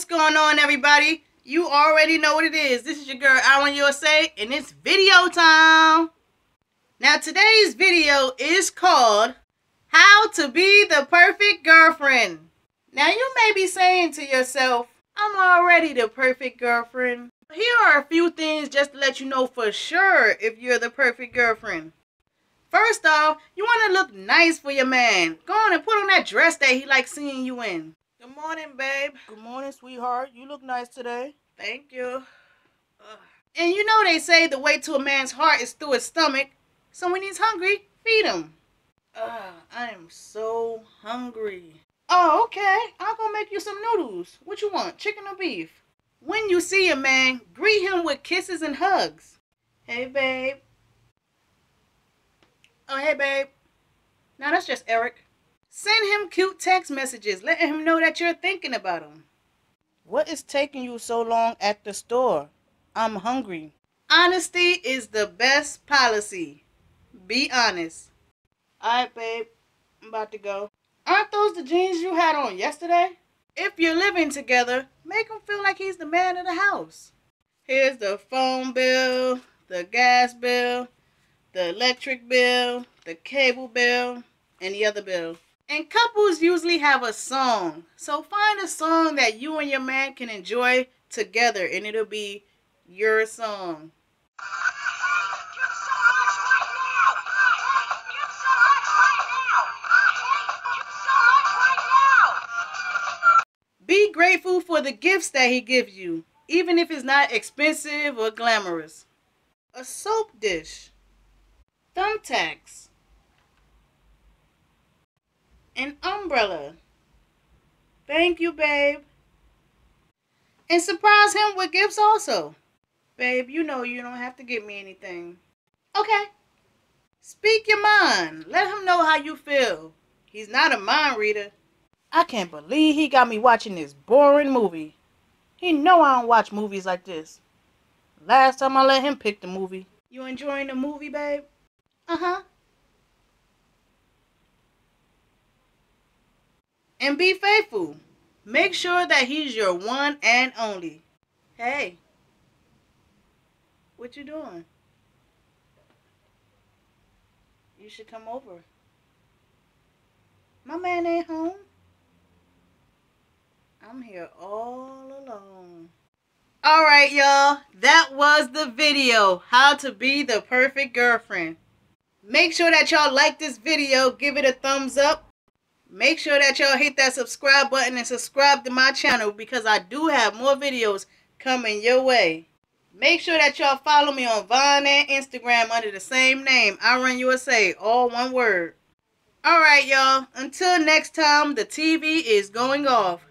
What's going on, everybody? You already know what it is. This is your girl, I Run USA, and it's video time. Now, today's video is called How to Be the Perfect Girlfriend. Now, you may be saying to yourself, I'm already the perfect girlfriend. Here are a few things just to let you know for sure if you're the perfect girlfriend. First off, you want to look nice for your man. Go on and put on that dress that he likes seeing you in. Good morning, babe. Good morning, sweetheart. You look nice today. Thank you. Ugh. And you know they say the way to a man's heart is through his stomach. So when he's hungry, feed him. Ugh, I am so hungry. Oh, okay. I'm gonna make you some noodles. What you want, chicken or beef? When you see a man, greet him with kisses and hugs. Hey, babe. Oh, hey, babe. Now that's just Eric. Send him cute text messages, letting him know that you're thinking about him. What is taking you so long at the store? I'm hungry. Honesty is the best policy. Be honest. Alright, babe. I'm about to go. Aren't those the jeans you had on yesterday? If you're living together, make him feel like he's the man of the house. Here's the phone bill, the gas bill, the electric bill, the cable bill, and the other bill. And couples usually have a song. So find a song that you and your man can enjoy together and it'll be your song. Be grateful for the gifts that he gives you, even if it's not expensive or glamorous. A soap dish, thumbtacks, an umbrella. Thank you, babe. And surprise him with gifts also. Babe, you know you don't have to give me anything. Okay. Speak your mind. Let him know how you feel. He's not a mind reader. I can't believe he got me watching this boring movie. He know I don't watch movies like this. Last time I let him pick the movie. You enjoying the movie, babe? Uh-huh. And be faithful. Make sure that he's your one and only. Hey. What you doing? You should come over. My man ain't home. I'm here all alone. Alright, y'all. That was the video. How to be the perfect girlfriend. Make sure that y'all like this video. Give it a thumbs up. Make sure that y'all hit that subscribe button and subscribe to my channel because I do have more videos coming your way. Make sure that y'all follow me on Vine and Instagram under the same name, I Run USA, all one word. Alright, y'all. Until next time, the TV is going off.